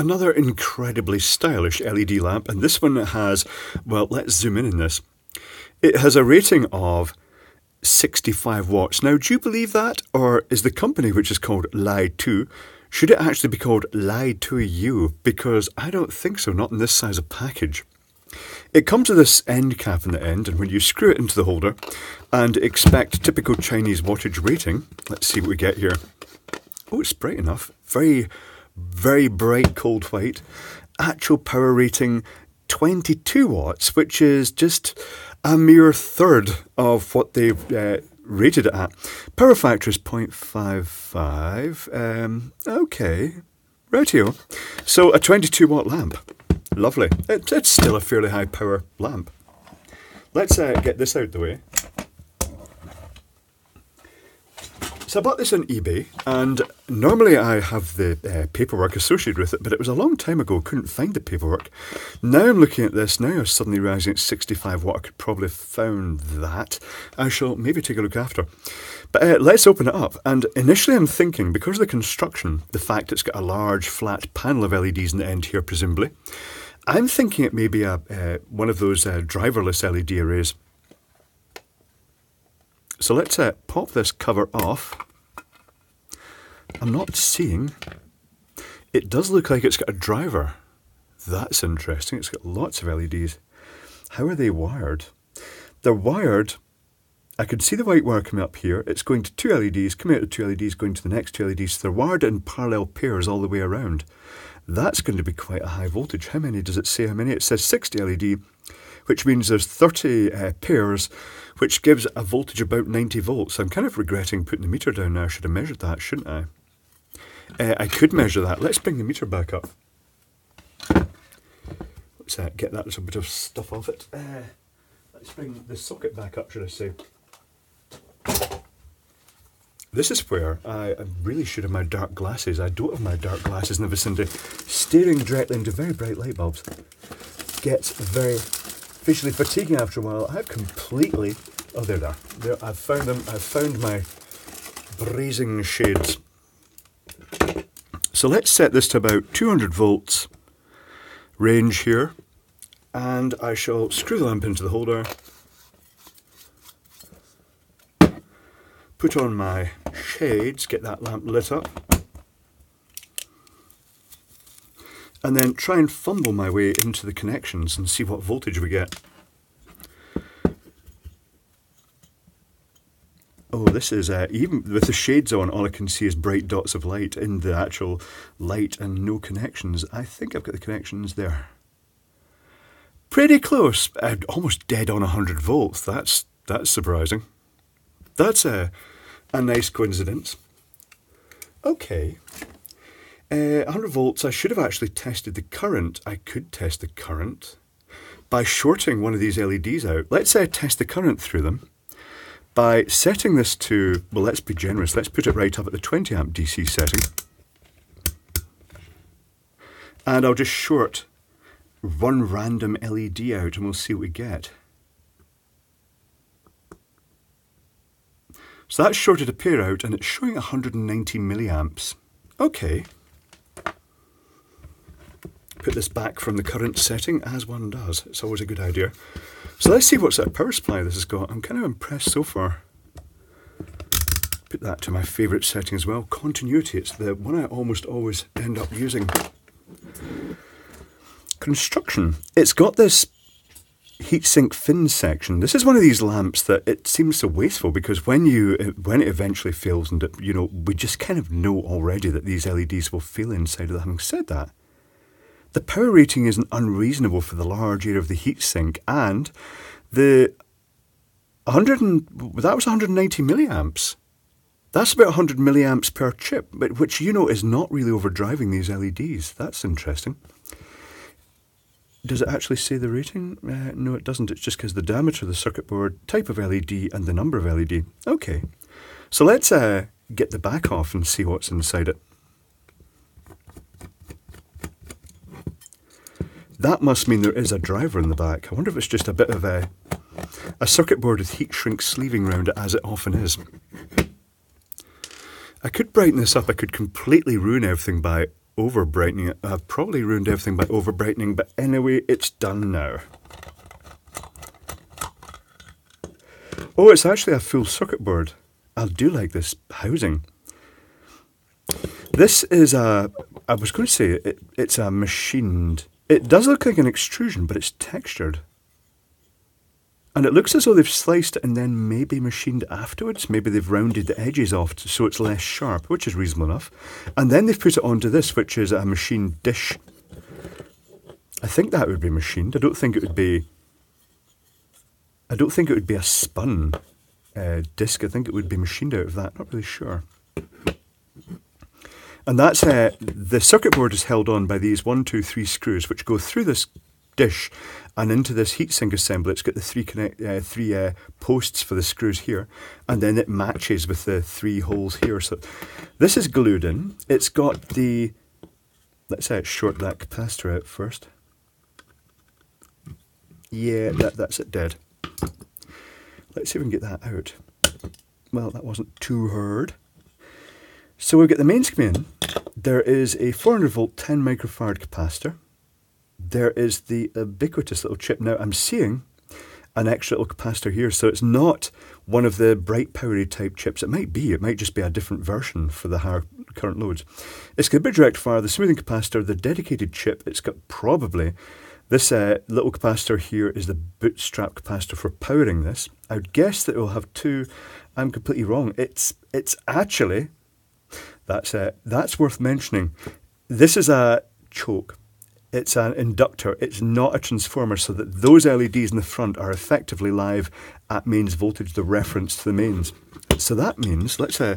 Another incredibly stylish LED lamp, and this one has, well, let's zoom in on this. It has a rating of 65 watts. Now, do you believe that? Or is the company, which is called Lie 2, should it actually be called Lie to You? Because I don't think so, not in this size of package. It comes with this end cap in the end, and when you screw it into the holder and expect typical Chinese wattage rating, let's see what we get here. Oh, it's bright enough. Very, very bright cold white. Actual power rating 22 watts, which is just a mere third of what they've uh, rated it at. Power factor is 0.55. Um, okay, here. So a 22 watt lamp. Lovely. It, it's still a fairly high power lamp. Let's uh, get this out the way. So I bought this on eBay, and normally I have the uh, paperwork associated with it, but it was a long time ago, couldn't find the paperwork. Now I'm looking at this, now I'm suddenly realising it's 65 watt, I could probably have found that. I shall maybe take a look after. But uh, let's open it up, and initially I'm thinking, because of the construction, the fact it's got a large flat panel of LEDs in the end here, presumably, I'm thinking it may be a, uh, one of those uh, driverless LED arrays. So let's uh, pop this cover off. I'm not seeing. It does look like it's got a driver. That's interesting. It's got lots of LEDs. How are they wired? They're wired. I can see the white wire coming up here. It's going to two LEDs, coming out of two LEDs, going to the next two LEDs. They're wired in parallel pairs all the way around. That's going to be quite a high voltage. How many does it say? How many? It says 60 LED, which means there's 30 uh, pairs which gives a voltage about 90 volts. I'm kind of regretting putting the meter down now. I should have measured that, shouldn't I? Uh, I could measure that. Let's bring the meter back up. Let's uh, get that little bit of stuff off it. Uh, let's bring the socket back up, should I say. This is where I really should have my dark glasses. I don't have my dark glasses in the vicinity. Staring directly into very bright light bulbs gets very visually fatiguing after a while. I've completely Oh, there they are. There, I've found them. I've found my brazing shades. So let's set this to about 200 volts range here. And I shall screw the lamp into the holder. Put on my shades, get that lamp lit up. And then try and fumble my way into the connections and see what voltage we get. Oh, this is, uh, even with the shades on, all I can see is bright dots of light in the actual light and no connections. I think I've got the connections there. Pretty close, uh, almost dead on 100 volts. That's, that's surprising. That's a, a nice coincidence. Okay. Uh, 100 volts, I should have actually tested the current. I could test the current by shorting one of these LEDs out. Let's say I test the current through them by setting this to, well, let's be generous, let's put it right up at the 20 amp DC setting. And I'll just short one random LED out and we'll see what we get. So that's shorted a pair out and it's showing 190 milliamps. Okay. Put this back from the current setting as one does. It's always a good idea. So let's see what sort of power supply this has got. I'm kind of impressed so far. Put that to my favourite setting as well. Continuity, it's the one I almost always end up using. Construction. It's got this heatsink fin section. This is one of these lamps that it seems so wasteful because when you when it eventually fails and you know we just kind of know already that these LEDs will fail inside of. Having said that, the power rating isn't unreasonable for the large area of the heatsink, and the 100 and, that was 190 milliamps. That's about 100 milliamps per chip, but which you know is not really overdriving these LEDs. That's interesting. Does it actually say the rating? Uh, no, it doesn't. It's just because the diameter of the circuit board, type of LED, and the number of LED. Okay, so let's uh, get the back off and see what's inside it. That must mean there is a driver in the back. I wonder if it's just a bit of a, a circuit board with heat shrink sleeving around it, as it often is. I could brighten this up. I could completely ruin everything by over brightening it. I've probably ruined everything by over brightening, but anyway, it's done now. Oh, it's actually a full circuit board. I do like this housing. This is a, I was going to say, it, it's a machined, it does look like an extrusion, but it's textured. And it looks as though they've sliced it and then maybe machined it afterwards. Maybe they've rounded the edges off so it's less sharp, which is reasonable enough. And then they've put it onto this, which is a machined dish. I think that would be machined. I don't think it would be. I don't think it would be a spun uh, disc. I think it would be machined out of that. Not really sure. And that's uh, the circuit board is held on by these one, two, three screws, which go through this dish and into this heatsink assembly. It's got the three connect, uh, three uh, posts for the screws here, and then it matches with the three holes here. So this is glued in. It's got the let's say short that capacitor out first. Yeah, that, that's it dead. Let's see if we can get that out. Well, that wasn't too hard. So we've got the mains come in. There is a 400 volt 10 microfarad capacitor there is the ubiquitous little chip. Now I'm seeing an extra little capacitor here, so it's not one of the bright powery type chips. It might be, it might just be a different version for the higher current loads. It's got a bridge rectifier, the smoothing capacitor, the dedicated chip. It's got probably this uh, little capacitor here is the bootstrap capacitor for powering this. I would guess that it will have two. I'm completely wrong. It's it's actually that's uh, that's worth mentioning. This is a choke it's an inductor, it's not a transformer, so that those LEDs in the front are effectively live at mains voltage, the reference to the mains. So that means, let's uh,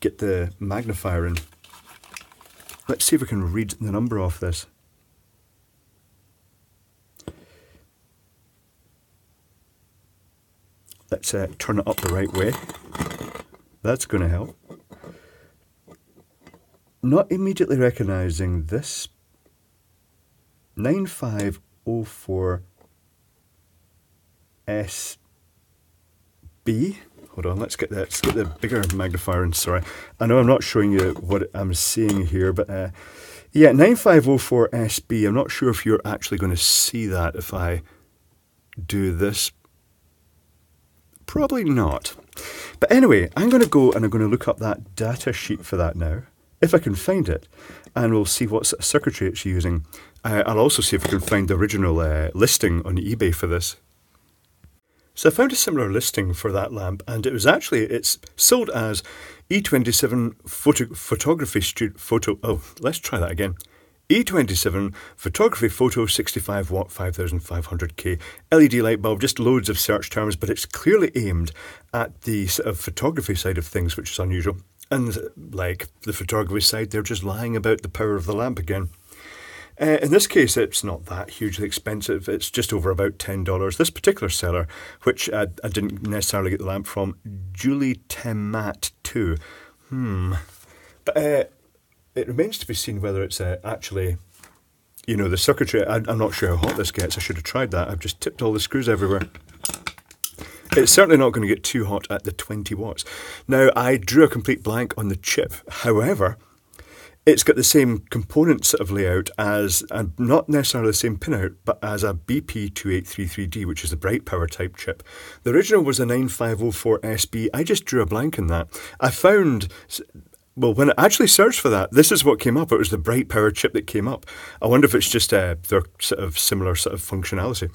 get the magnifier in. Let's see if we can read the number off this. Let's uh, turn it up the right way. That's going to help. Not immediately recognising this 9504 SB. Hold on, let's get that. Let's get the bigger magnifier in. Sorry, I know I'm not showing you what I'm seeing here, but uh, yeah, 9504 SB. I'm not sure if you're actually going to see that if I do this. Probably not. But anyway, I'm going to go and I'm going to look up that data sheet for that now, if I can find it, and we'll see what circuitry it's using. Uh, I'll also see if I can find the original uh, listing on eBay for this. So I found a similar listing for that lamp, and it was actually it's sold as E27 photo, photography street photo. Oh, let's try that again. E27 photography photo 65 watt 5500K LED light bulb, just loads of search terms, but it's clearly aimed at the sort of photography side of things, which is unusual. And like the photography side, they're just lying about the power of the lamp again. Uh, in this case, it's not that hugely expensive. It's just over about $10. This particular seller, which I, I didn't necessarily get the lamp from, Julie Temat 2. Hmm. But uh, it remains to be seen whether it's uh, actually, you know, the circuitry. I, I'm not sure how hot this gets. I should have tried that. I've just tipped all the screws everywhere. It's certainly not going to get too hot at the 20 watts. Now, I drew a complete blank on the chip. However, it's got the same component sort of layout as, and not necessarily the same pinout, but as a BP2833D, which is the bright power type chip. The original was a 9504SB. I just drew a blank in that. I found well, when I actually searched for that, this is what came up. It was the bright power chip that came up. I wonder if it's just uh, their sort of similar sort of functionality.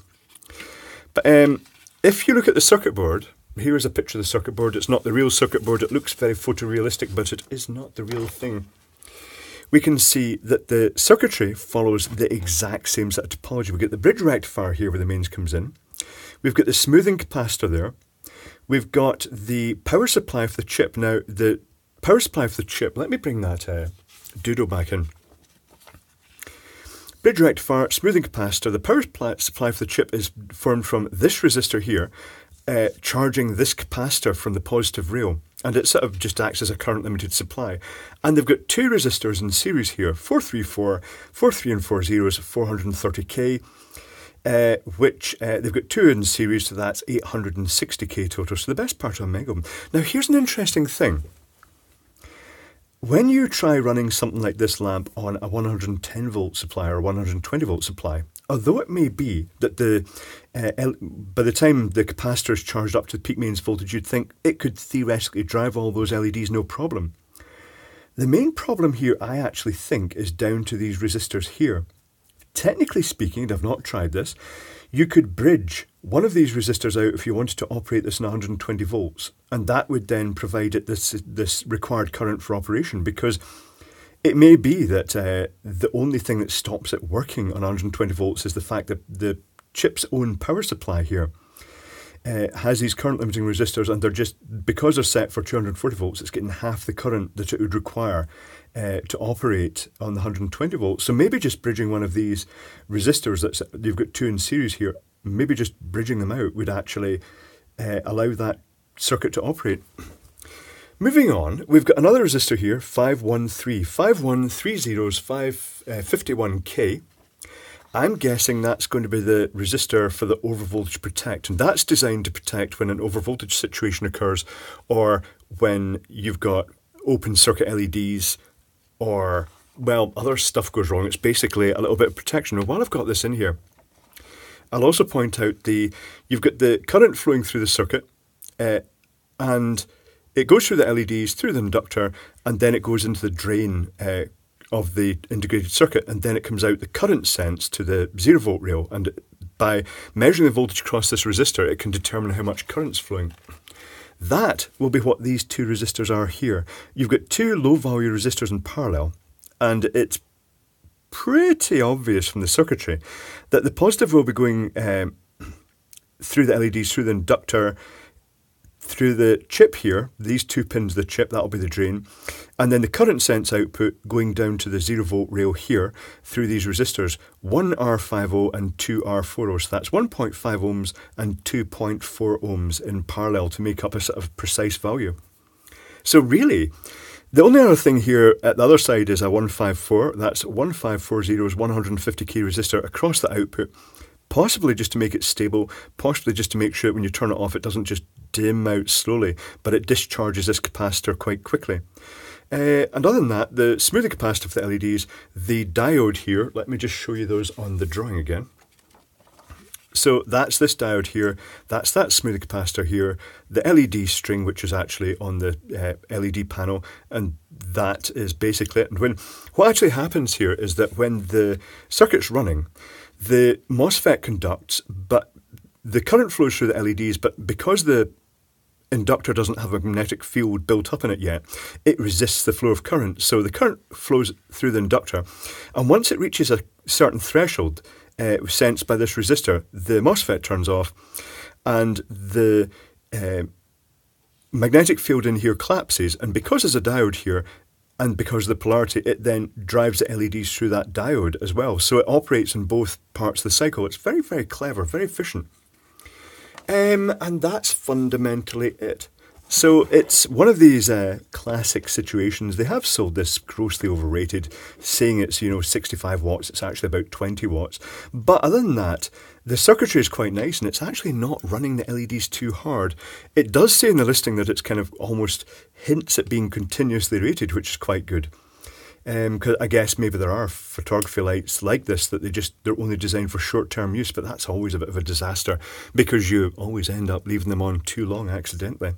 But um, if you look at the circuit board, here is a picture of the circuit board. It's not the real circuit board. It looks very photorealistic, but it is not the real thing we can see that the circuitry follows the exact same set of topology. We get the bridge rectifier here where the mains comes in. We've got the smoothing capacitor there. We've got the power supply for the chip. Now, the power supply for the chip, let me bring that uh, doodle back in. Bridge rectifier, smoothing capacitor. The power supply for the chip is formed from this resistor here, uh, charging this capacitor from the positive rail and it sort of just acts as a current limited supply. And they've got two resistors in series here 434, 43 and 4 zeros, 430k. Uh, which uh, they've got two in series, so that's 860k total. So the best part of a megohm. Now, here's an interesting thing. When you try running something like this lamp on a 110 volt supply or 120 volt supply, although it may be that the uh, by the time the capacitor is charged up to peak mains voltage, you'd think it could theoretically drive all those LEDs no problem. The main problem here, I actually think, is down to these resistors here. Technically speaking, and I've not tried this, you could bridge one of these resistors out if you wanted to operate this in 120 volts, and that would then provide it this this required current for operation because it may be that uh, the only thing that stops it working on 120 volts is the fact that the chip's own power supply here uh, has these current limiting resistors, and they're just because they're set for 240 volts, it's getting half the current that it would require uh, to operate on the 120 volts. So maybe just bridging one of these resistors that's you've got two in series here, maybe just bridging them out would actually uh, allow that circuit to operate. Moving on, we've got another resistor here, 513. 5130 is 551K. I'm guessing that's going to be the resistor for the overvoltage protect, and that's designed to protect when an overvoltage situation occurs or when you've got open circuit LEDs or, well, other stuff goes wrong. It's basically a little bit of protection. While I've got this in here, I'll also point out the you've got the current flowing through the circuit, uh, and it goes through the LEDs, through the inductor, and then it goes into the drain uh, of the integrated circuit, and then it comes out the current sense to the zero volt rail. And by measuring the voltage across this resistor, it can determine how much current's flowing. That will be what these two resistors are here. You've got two low value resistors in parallel, and it's pretty obvious from the circuitry that the positive will be going um, through the LEDs, through the inductor, through the chip here, these two pins, the chip, that'll be the drain, and then the current sense output going down to the zero volt rail here through these resistors, one R50 and two R40. So that's 1.5 ohms and 2.4 ohms in parallel to make up a sort of precise value. So really, the only other thing here at the other side is a 154. That's 1540's 150k resistor across the output possibly just to make it stable, possibly just to make sure when you turn it off it doesn't just dim out slowly, but it discharges this capacitor quite quickly. Uh, and other than that, the smoothing capacitor for the LEDs, the diode here, let me just show you those on the drawing again. So that's this diode here, that's that smoothing capacitor here, the LED string which is actually on the uh, LED panel, and that is basically it. And when what actually happens here is that when the circuit's running, the MOSFET conducts, but the current flows through the LEDs, but because the inductor doesn't have a magnetic field built up in it yet, it resists the flow of current. So the current flows through the inductor, and once it reaches a certain threshold uh, sensed by this resistor, the MOSFET turns off, and the uh, magnetic field in here collapses. And because there's a diode here, and because of the polarity, it then drives the LEDs through that diode as well. So it operates in both parts of the cycle. It's very, very clever, very efficient. Um, and that's fundamentally it. So it's one of these uh, classic situations. They have sold this grossly overrated, saying it's you know 65 watts. It's actually about 20 watts. But other than that, the circuitry is quite nice, and it's actually not running the LEDs too hard. It does say in the listing that it's kind of almost hints at being continuously rated, which is quite good. Because um, I guess maybe there are photography lights like this that they just they're only designed for short term use, but that's always a bit of a disaster because you always end up leaving them on too long accidentally.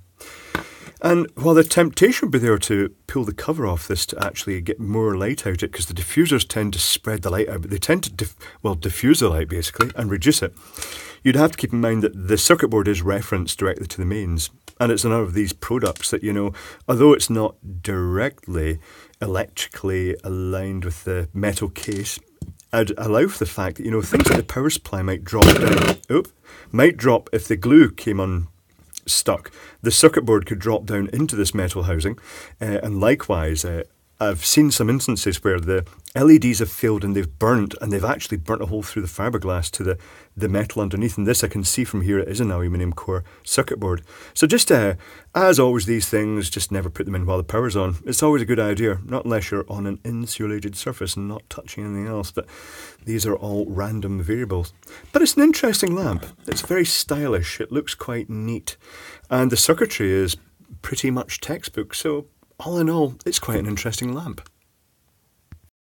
And while the temptation would be there to pull the cover off this to actually get more light out it, because the diffusers tend to spread the light out, but they tend to, diff- well, diffuse the light basically and reduce it. You'd have to keep in mind that the circuit board is referenced directly to the mains, and it's another of these products that, you know, although it's not directly electrically aligned with the metal case, I'd allow for the fact that, you know, things like the power supply might drop down, might drop if the glue came on stuck. The circuit board could drop down into this metal housing, uh, and likewise, uh, I've seen some instances where the LEDs have failed and they've burnt, and they've actually burnt a hole through the fiberglass to the, the metal underneath. And this I can see from here, it is an aluminium core circuit board. So just uh, as always, these things, just never put them in while the power's on. It's always a good idea, not unless you're on an insulated surface and not touching anything else. But these are all random variables. But it's an interesting lamp. It's very stylish. It looks quite neat, and the circuitry is pretty much textbook. So all in all, it's quite an interesting lamp.